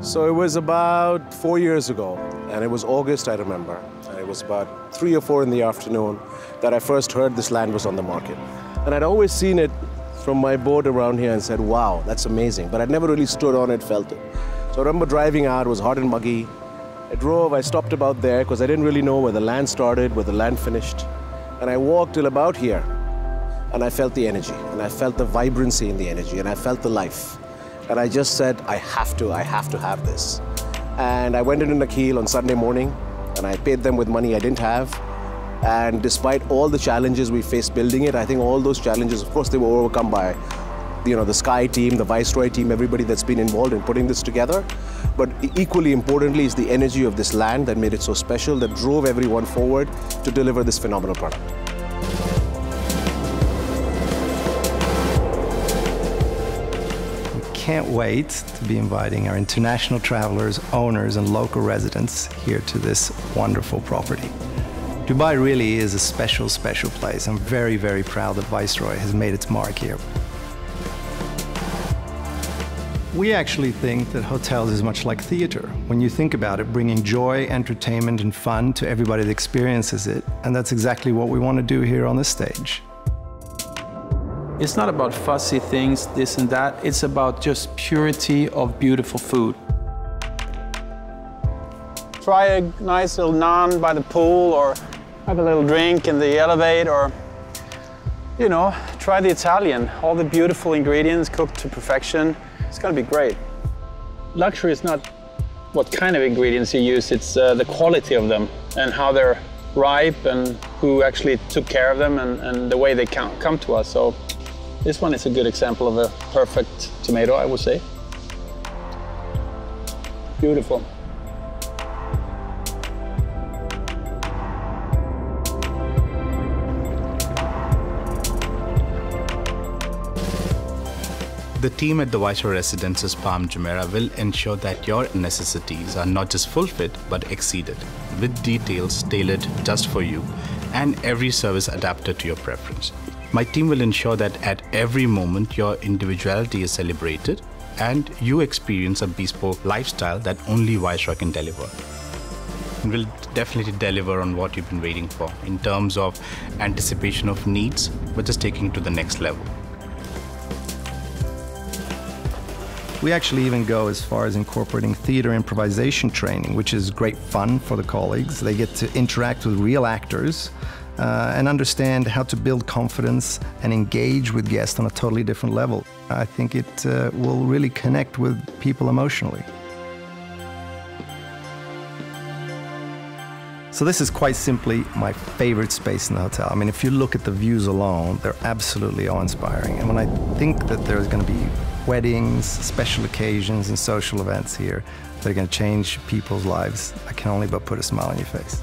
So it was about four years ago, and it was August, I remember. And it was about three or four in the afternoon that I first heard this land was on the market. And I'd always seen it from my boat around here and said, wow, that's amazing. But I'd never really stood on it, felt it. So I remember driving out, it was hot and muggy. I drove, I stopped about there because I didn't really know where the land started, where the land finished. And I walked till about here, and I felt the energy, and I felt the vibrancy in the energy, and I felt the life. And I just said, I have to, I have to have this. And I went into Nakheel on Sunday morning, and I paid them with money I didn't have. And despite all the challenges we faced building it, I think all those challenges, of course, they were overcome by you know, the SKAI team, the Viceroy team, everybody that's been involved in putting this together. But equally importantly is the energy of this land that made it so special, that drove everyone forward to deliver this phenomenal product. Can't wait to be inviting our international travelers, owners, and local residents here to this wonderful property. Dubai really is a special, special place. I'm very, very proud that Viceroy has made its mark here. We actually think that hotels is much like theater. When you think about it, bringing joy, entertainment, and fun to everybody that experiences it. And that's exactly what we want to do here on this stage. It's not about fussy things, this and that. It's about just purity of beautiful food. Try a nice little naan by the pool or have a little drink in the elevator or, you know, try the Italian. All the beautiful ingredients cooked to perfection. It's gonna be great. Luxury is not what kind of ingredients you use, it's uh, the quality of them and how they're ripe and who actually took care of them and, and the way they come to us. So this one is a good example of a perfect tomato, I would say. Beautiful. The team at the Viceroy Residences Palm Jumeirah will ensure that your necessities are not just fulfilled but exceeded, with details tailored just for you and every service adapted to your preference. My team will ensure that at every moment your individuality is celebrated and you experience a bespoke lifestyle that only Viceroy can deliver. We'll definitely deliver on what you've been waiting for in terms of anticipation of needs, but just taking it to the next level. We actually even go as far as incorporating theater improvisation training, which is great fun for the colleagues. They get to interact with real actors uh, and understand how to build confidence and engage with guests on a totally different level. I think it uh, will really connect with people emotionally. So this is quite simply my favorite space in the hotel. I mean, if you look at the views alone, they're absolutely awe-inspiring. And when I think that there's going to be weddings, special occasions, and social events here that are going to change people's lives, I can only but put a smile on your face.